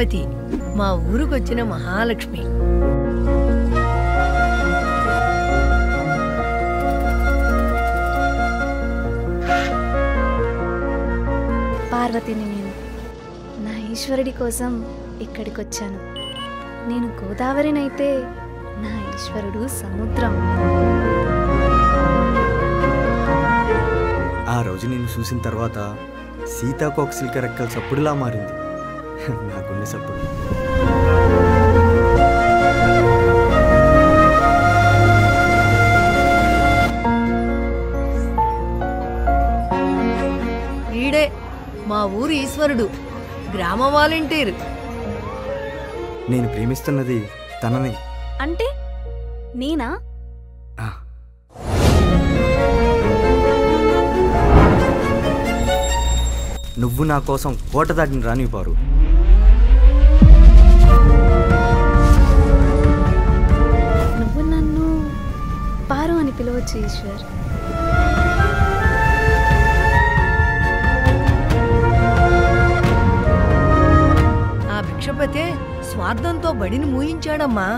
పార్వతి మా ఊరికొచ్చిన మహాలక్ష్మి. పార్వతిని నేను నా ఈశ్వరుడి కోసం ఇక్కడికి వచ్చాను నేను గోదావరినైతే నా ఈశ్వరుడు సముద్రం. ఆ రోజు నేను చూసిన తర్వాత సీతాకోకసిలిక రెక్కల సప్పుడులా మారింది. నా గుండె సప్పుడు ఈడే మా ఊరి ఈశ్వరుడు గ్రామ వాలంటీర్. నేను ప్రేమిస్తున్నది తనని. అంటే నేనా? నువ్వు నా కోసం కోట దాటిని రానివ్వరు నువ్వు నన్ను పారు అని పిలవచ్చు ఈశ్వర్. ఆ భిక్షపతే స్వార్థంతో బడిని మూయించాడమ్మా.